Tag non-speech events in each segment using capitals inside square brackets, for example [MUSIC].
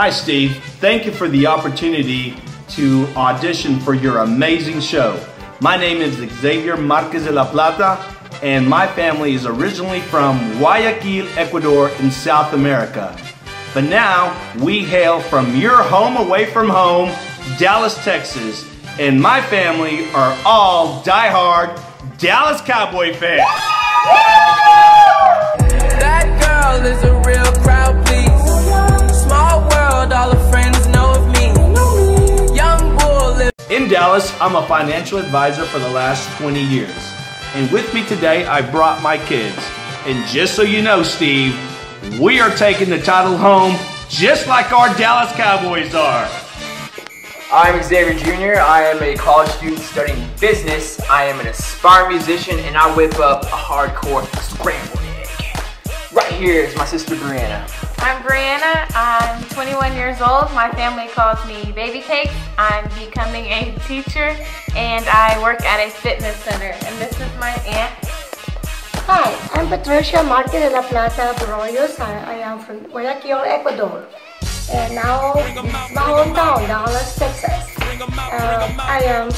Hi, Steve. Thank you for the opportunity to audition for your amazing show. My name is Xavier Marquez de la Plata, and my family is originally from Guayaquil, Ecuador, in South America. But now we hail from your home away from home, Dallas, Texas, and my family are all die-hard Dallas Cowboy fans. Dallas, I'm a financial advisor for the last 20 years. And with me today, I brought my kids. And just so you know, Steve, we are taking the title home just like our Dallas Cowboys are. I'm Xavier Jr. I am a college student studying business. I am an aspiring musician and I whip up a hardcore scramble. Right here is my sister Brianna. I'm Brianna. I'm 21 years old. My family calls me Baby Cake. I'm becoming a teacher and I work at a fitness center. And this is my aunt. Hi, I'm Patricia Marquez de la Plata Barrios. I, I am from Guayaquil, Ecuador. And now my hometown, Dallas, Texas. Um, I am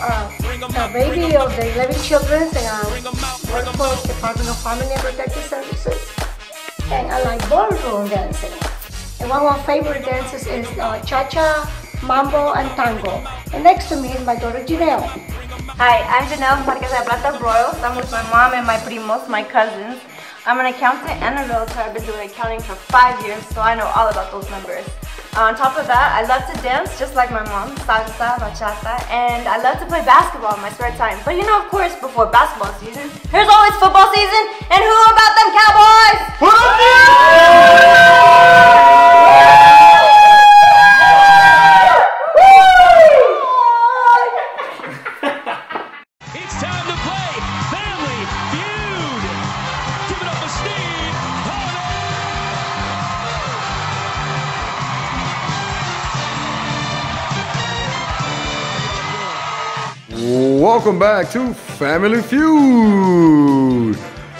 uh, a baby of the 11 children and I work for the Department of Family and Protective Services. And I like ballroom dancing. And one of my favorite dances is uh, cha-cha, mambo, and tango. And next to me is my daughter Janelle. Hi, I'm Janelle Marquez de la Plata Broyles. I'm with my mom and my primos, my cousins. I'm an accountant and a realtor. I've been doing accounting for five years, so I know all about those numbers. On top of that, I love to dance just like my mom, salsa, bachata, and I love to play basketball in my spare time. But you know, of course, before basketball season, there's always football season, and who about them Cowboys? Welcome back to Family Feud.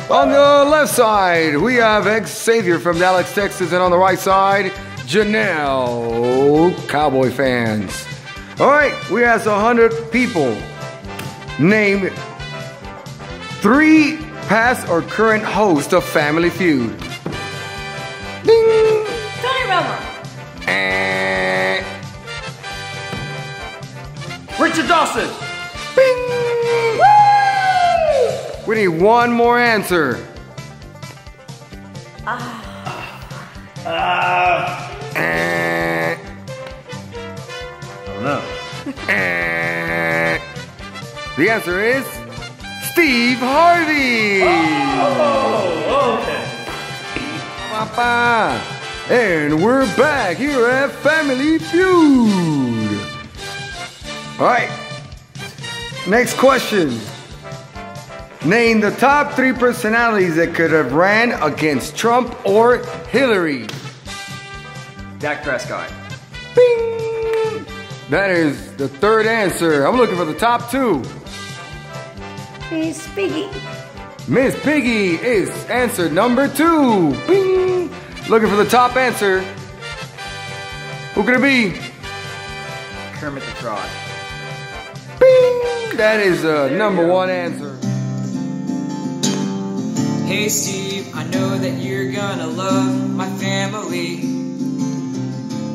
On the left side, we have Xavier from Dallas, Texas, and on the right side, Janelle, Cowboy fans. All right, we asked 100 people. Name three past or current hosts of Family Feud. Ding! Tony Romo. Eh, Richard Dawson. Bing! We need one more answer. Eh, I don't know. eh. The answer is Steve Harvey. Oh, okay. Papa. And we're back here at Family Feud. All right. Next question. Name the top three personalities that could have ran against Trump or Hillary. Dak Prescott. Bing! That is the third answer. I'm looking for the top two. Miss Piggy. Miss Piggy is answer number two. Bing! Looking for the top answer. Who could it be? Kermit the Frog. That is uh, number one answer. Hey Steve, I know that you're gonna love my family.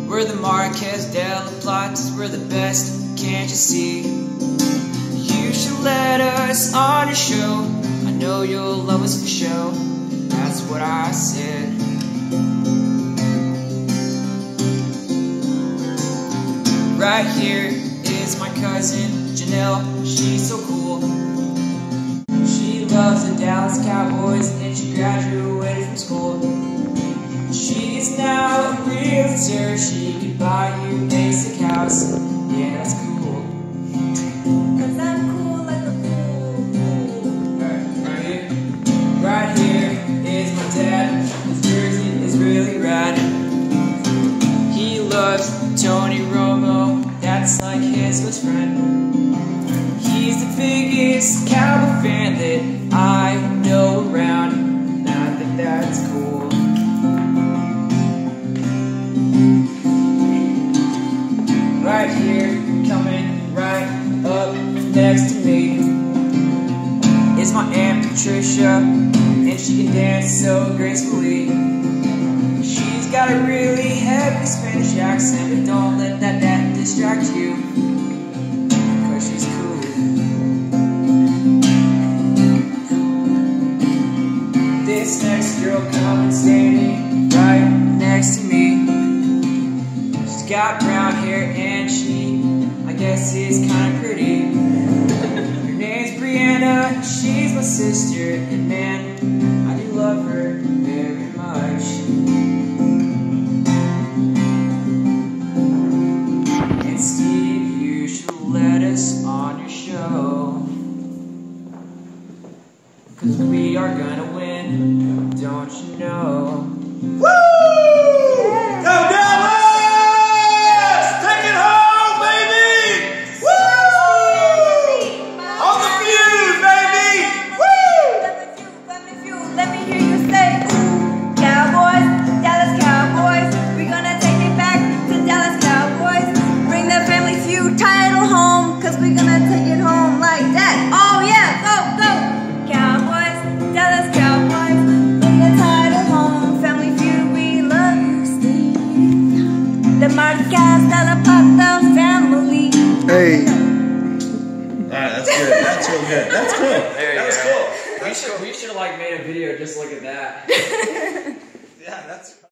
We're the Marquez de la Platas, we're the best, can't you see? You should let us on your show. I know you'll love us for show. That's what I said. Right here is my cousin Janelle. She's so cool. She loves the Dallas Cowboys and she graduated from school. She's now a realtor. She could buy you a sick house. Yeah, that's cool. Cause I'm cool like a fool. Alright, right here. Right here is my dad. His jersey is really rad. He loves Tony Romo. That's like his best friend. Biggest cowboy fan that I know around. Not that that's cool. right here, coming right up next to me is my Aunt Patricia, and she can dance so gracefully. She's got a really heavy Spanish accent, but don't let that, that distract you, girl coming standing right next to me. She's got brown hair and she, I guess, is kinda pretty. Her name's Brianna, she's my sister, and man, I do love her Cause we are gonna win, don't you know? Woo! The Marquez de la Plata family. Hey, Alright, that's good. That's real good. That's cool. There That was you cool. We should we should have like made a video just look at that. [LAUGHS] Yeah, that's